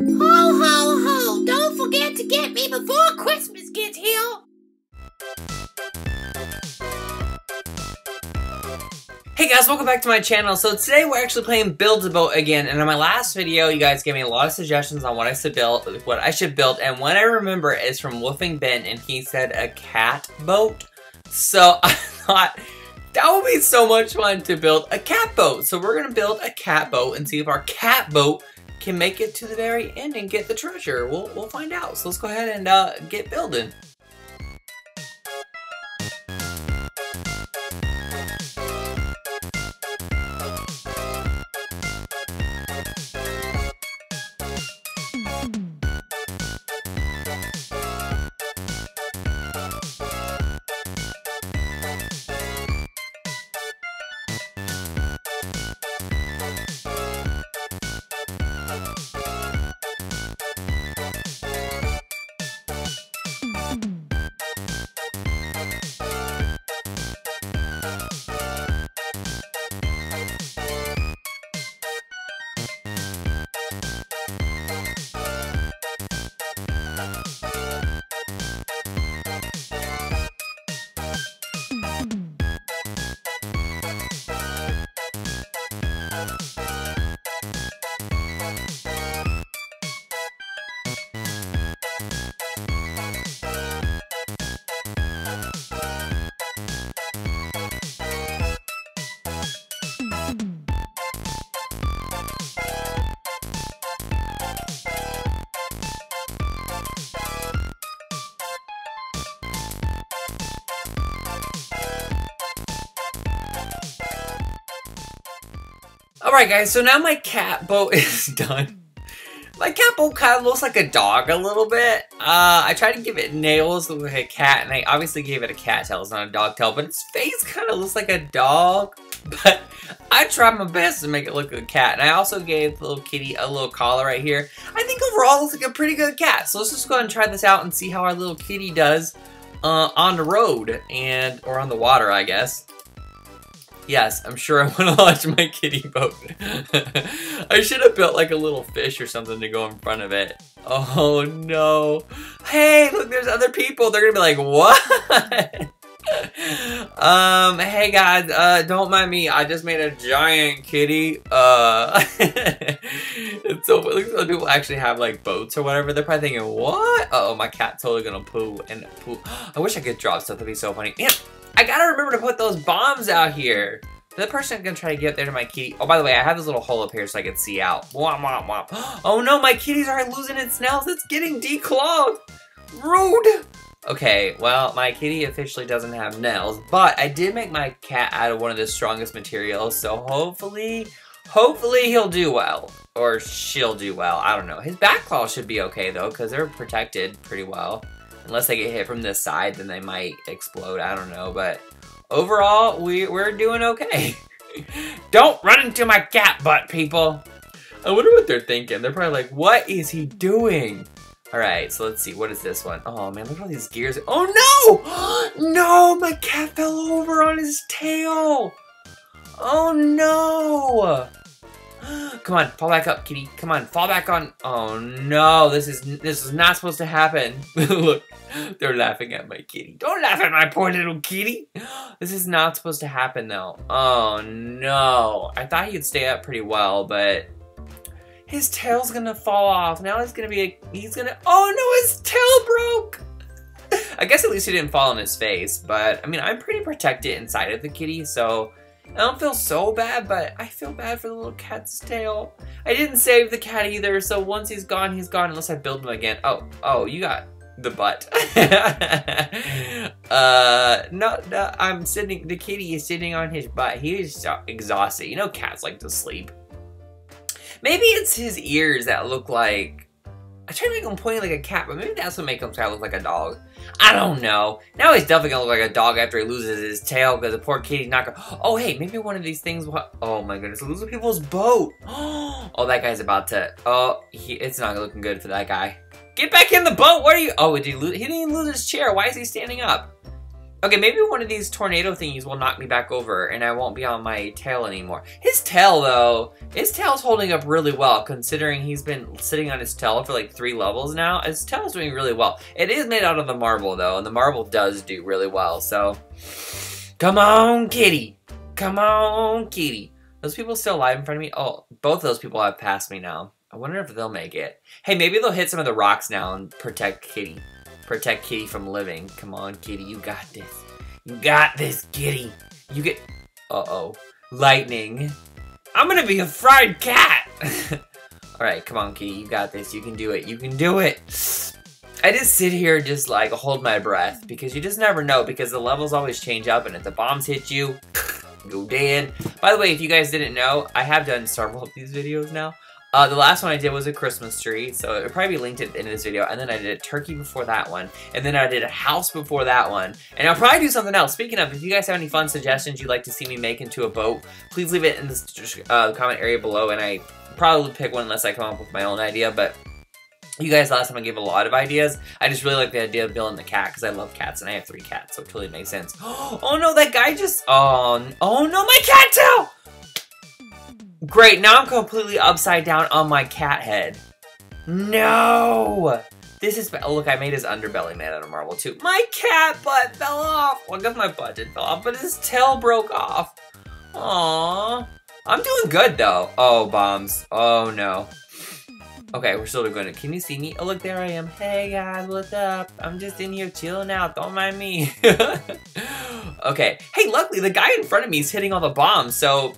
Ho, ho, ho! Don't forget to get me before Christmas gets here! Hey guys, welcome back to my channel. So today we're actually playing Build-A-Boat again, and in my last video, you guys gave me a lot of suggestions on what I should build, what I should build, and what I remember is from Wolfing Ben, and he said a cat boat. So I thought that would be so much fun to build a cat boat. So we're gonna build a cat boat and see if our cat boat can make it to the very end and get the treasure. We'll, we'll find out. So let's go ahead and uh, get building. Alright guys, so now my cat boat is done. My cat boat kind of looks like a dog a little bit. Uh, I tried to give it nails like a cat, and I obviously gave it a cat tail, it's not a dog tail, but its face kind of looks like a dog. But I tried my best to make it look like a cat, and I also gave the little kitty a little collar right here. I think overall looks like a pretty good cat, so let's just go ahead and try this out and see how our little kitty does uh, on the road, and or on the water, I guess. Yes, I'm sure I want to launch my kitty boat. I should have built like a little fish or something to go in front of it. Oh no. Hey, look, there's other people. They're gonna be like, what? um, hey guys, uh, don't mind me. I just made a giant kitty. Uh, it's so like people actually have like boats or whatever. They're probably thinking, what? Uh oh, my cat's totally gonna poo and poo. I wish I could drop stuff. That'd be so funny. Damn. I gotta remember to put those bombs out here. The person gonna try to get up there to my kitty. Oh, by the way, I have this little hole up here so I can see out. Womp, womp, womp. Oh no, my kitty's are losing its nails. It's getting declawed. Rude. Okay, well, my kitty officially doesn't have nails, but I did make my cat out of one of the strongest materials, so hopefully, hopefully he'll do well. Or she'll do well, I don't know. His back claws should be okay, though, because they're protected pretty well. Unless they get hit from this side, then they might explode. I don't know. But overall, we, we're doing okay. don't run into my cat butt, people. I wonder what they're thinking. They're probably like, what is he doing? All right, so let's see. What is this one? Oh, man, look at all these gears. Oh, no! no, my cat fell over on his tail. Oh, no. Come on, fall back up, kitty. Come on, fall back on. Oh no, this is this is not supposed to happen. Look, they're laughing at my kitty. Don't laugh at my poor little kitty. This is not supposed to happen though. Oh no. I thought he'd stay up pretty well, but his tail's gonna fall off. Now he's gonna be a, he's gonna, oh no, his tail broke. I guess at least he didn't fall on his face, but I mean, I'm pretty protected inside of the kitty, so I don't feel so bad, but I feel bad for the little cat's tail. I didn't save the cat either, so once he's gone, he's gone unless I build him again. Oh, oh, you got the butt. uh, no, no, I'm sitting, the kitty is sitting on his butt. He is exhausted. You know cats like to sleep. Maybe it's his ears that look like, I try to make him pointy like a cat, but maybe that's what makes him try to look like a dog. I don't know. Now he's definitely gonna look like a dog after he loses his tail because the poor kitty's not gonna. Oh, hey, maybe one of these things. Oh my goodness, losing people's boat. Oh, that guy's about to. Oh, he, it's not looking good for that guy. Get back in the boat. What are you? Oh, did he lose? He didn't lose his chair. Why is he standing up? Okay, maybe one of these tornado thingies will knock me back over and I won't be on my tail anymore. His tail, though, his tail's holding up really well considering he's been sitting on his tail for like three levels now. His tail's doing really well. It is made out of the marble, though, and the marble does do really well, so... Come on, kitty! Come on, kitty! Those people still alive in front of me? Oh, both of those people have passed me now. I wonder if they'll make it. Hey, maybe they'll hit some of the rocks now and protect Kitty. Protect Kitty from living. Come on, Kitty, you got this. You got this, Kitty. You get... Uh-oh. Lightning. I'm gonna be a fried cat! Alright, come on, Kitty, you got this. You can do it. You can do it! I just sit here just like hold my breath because you just never know because the levels always change up and if the bombs hit you, go dead. By the way, if you guys didn't know, I have done several of these videos now. Uh, the last one I did was a Christmas tree, so it'll probably be linked at the end of this video. And then I did a turkey before that one. And then I did a house before that one. And I'll probably do something else. Speaking of, if you guys have any fun suggestions you'd like to see me make into a boat, please leave it in the uh, comment area below. And I probably pick one unless I come up with my own idea. But you guys last time I gave a lot of ideas. I just really like the idea of building the cat because I love cats and I have three cats, so it totally makes sense. Oh no, that guy just... Oh, oh no, my cat tail! Great, now I'm completely upside down on my cat head. No! This is, oh, look, I made his underbelly made out of marble too. My cat butt fell off. Well, I guess my butt did fell off, but his tail broke off. Aww. I'm doing good though. Oh, bombs. Oh no. Okay, we're still doing good. Can you see me? Oh, look, there I am. Hey guys, what's up? I'm just in here chilling out. Don't mind me. okay. Hey, luckily, the guy in front of me is hitting all the bombs, so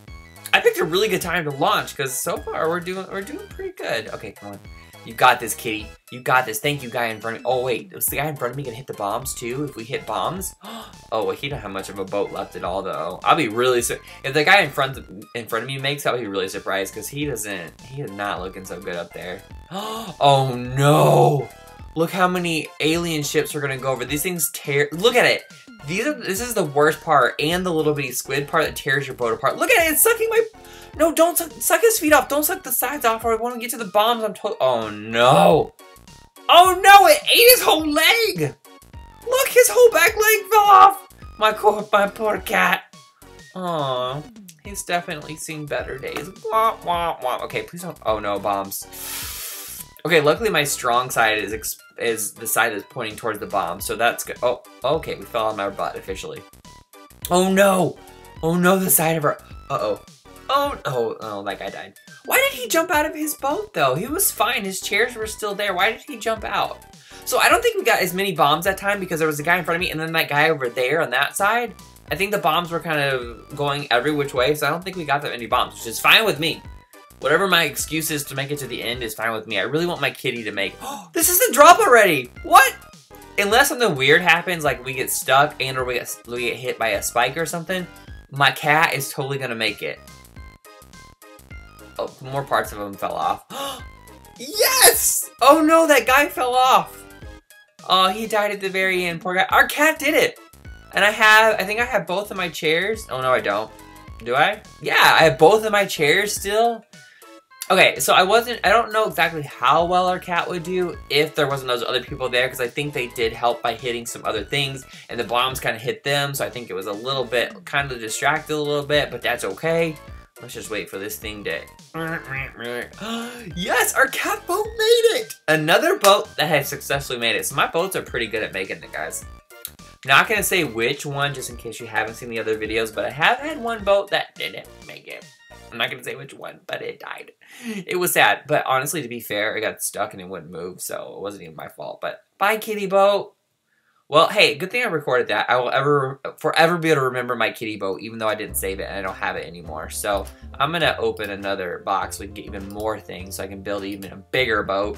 I picked a really good time to launch because so far we're doing we're doing pretty good. Okay, come on. You got this, kitty. You got this. Thank you, guy in front of me. Oh, wait. Was the guy in front of me gonna hit the bombs, too, if we hit bombs? Oh, well, he don't have much of a boat left at all, though. I'll be really... If the guy in front of, in front of me makes, I'll be really surprised, because he doesn't... He is not looking so good up there. Oh, no! Look how many alien ships we're gonna go over. These things tear... Look at it! These are, this is the worst part, and the little bitty squid part that tears your boat apart. Look at it, it's sucking my... No, don't suck, suck his feet off. Don't suck the sides off, or I want to get to the bombs. I'm told. Oh, no. Oh, no, it ate his whole leg. Look, his whole back leg fell off. My poor, my poor cat. Aw, he's definitely seen better days. Wah, wah, wah. Okay, please don't. Oh, no, bombs. Okay, luckily my strong side is is the side that's pointing towards the bomb, so that's good. Oh, okay, we fell on our butt officially. Oh no! Oh no, the side of our. Uh oh. Oh, oh, oh, that guy died. Why did he jump out of his boat though? He was fine. His chairs were still there. Why did he jump out? So I don't think we got as many bombs that time because there was a guy in front of me and then that guy over there on that side. I think the bombs were kind of going every which way, so I don't think we got that many bombs, which is fine with me. Whatever my excuse is to make it to the end is fine with me. I really want my kitty to make... Oh, this is the drop already! What? Unless something weird happens, like we get stuck and or we get, we get hit by a spike or something, my cat is totally gonna make it. Oh, more parts of him fell off. yes! Oh no, that guy fell off. Oh, he died at the very end. Poor guy. Our cat did it. And I have, I think I have both of my chairs. Oh no, I don't. Do I? Yeah, I have both of my chairs still. Okay, so I wasn't, I don't know exactly how well our cat would do if there wasn't those other people there, because I think they did help by hitting some other things, and the bombs kind of hit them, so I think it was a little bit, kind of distracted a little bit, but that's okay. Let's just wait for this thing to... yes, our cat boat made it! Another boat that has successfully made it. So my boats are pretty good at making it, guys. Not gonna say which one, just in case you haven't seen the other videos, but I have had one boat that didn't make it. I'm not gonna say which one, but it died. It was sad, but honestly, to be fair, it got stuck and it wouldn't move, so it wasn't even my fault. But bye, kitty boat. Well, hey, good thing I recorded that. I will ever, forever be able to remember my kitty boat, even though I didn't save it and I don't have it anymore. So I'm gonna open another box we can get even more things, so I can build even a bigger boat.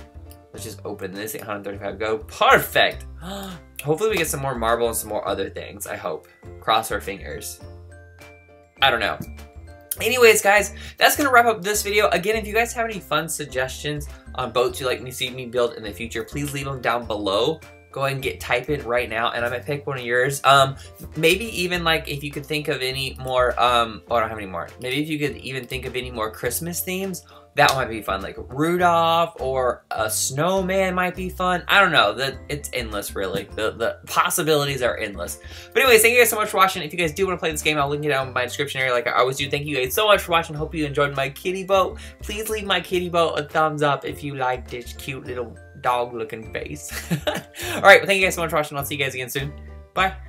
Let's just open this 835 go. Perfect! Hopefully we get some more marble and some more other things, I hope. Cross our fingers. I don't know. Anyways, guys, that's going to wrap up this video. Again, if you guys have any fun suggestions on boats you'd like me to see me build in the future, please leave them down below. Go ahead and get type in right now, and I might pick one of yours. Um, maybe even like if you could think of any more. Um, oh, I don't have any more. Maybe if you could even think of any more Christmas themes that might be fun. Like Rudolph or a snowman might be fun. I don't know. That it's endless, really. The the possibilities are endless. But anyways, thank you guys so much for watching. If you guys do want to play this game, I'll link it down in my description area, like I always do. Thank you guys so much for watching. Hope you enjoyed my kitty boat. Please leave my kitty boat a thumbs up if you liked this cute little dog-looking face. All right, well, thank you guys so much for watching. I'll see you guys again soon. Bye.